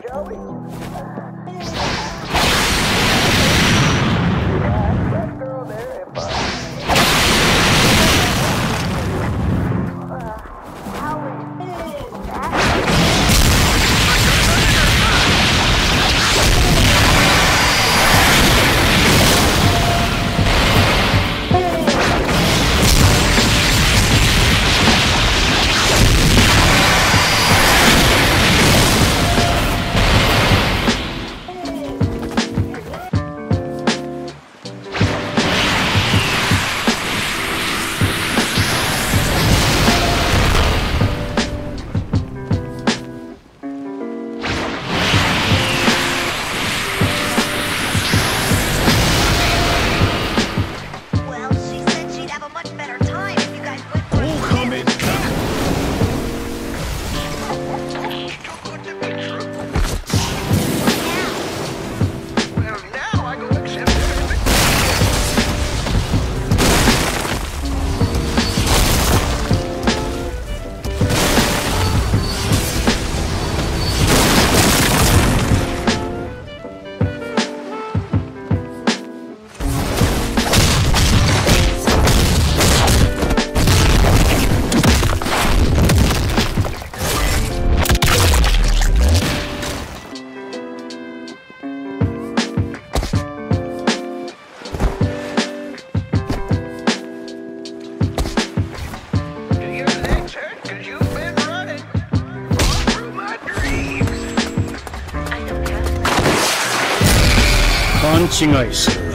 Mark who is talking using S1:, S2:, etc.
S1: shall?
S2: Punching ice.